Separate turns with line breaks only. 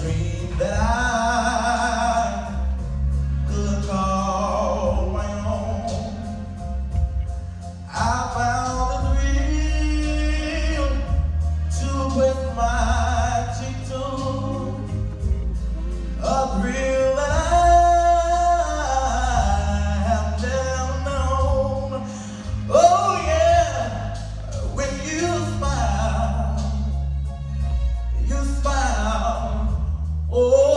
dream that I could call my own. I found the thrill to with my cheek to a thrill. Oh.